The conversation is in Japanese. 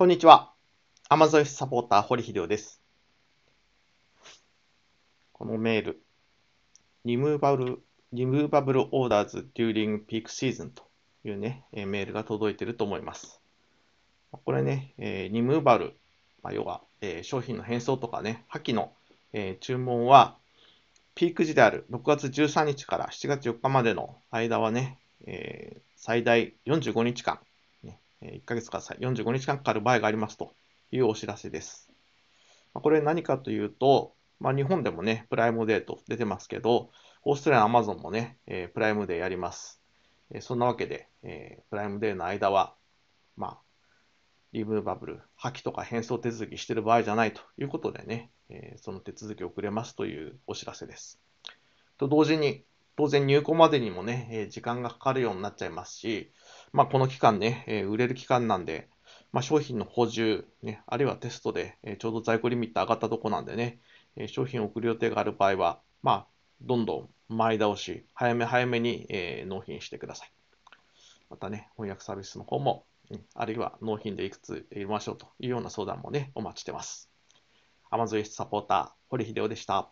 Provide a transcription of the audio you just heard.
こんにちは。Amazon サポーター、堀秀夫です。このメール、Removable, Removable Orders During Peak Season というね、メールが届いていると思います。これね、えー、Removable、まあ、要は、えー商品の変装とかね、破棄の、えー注文は、ピーク時である6月13日から7月4日までの間はね、えー最大45日間、1ヶ月から45日間かかる場合がありますというお知らせです。これ何かというと、まあ、日本でもね、プライムデーと出てますけど、オーストラリアのアマゾンもね、えープライムデーやります。えーそんなわけで、えープライムデーの間は、まあ、リムーバブル、破棄とか変装手続きしてる場合じゃないということでね、えその手続きを遅れますというお知らせです。と同時に、当然入庫までにもね、え時間がかかるようになっちゃいますし、まあ、この期間ね、えー売れる期間なんで、まあ、商品の補充、ね、あるいはテストで、えーちょうど在庫リミット上がったとこなんでね、えー商品を送る予定がある場合は、まあ、どんどん前倒し、早め早めに、えー納品してください。またね、翻訳サービスの方も、あるいは納品でいくつ入れましょうというような相談もね、お待ちしてます。Amazon サポーター、堀秀夫でした。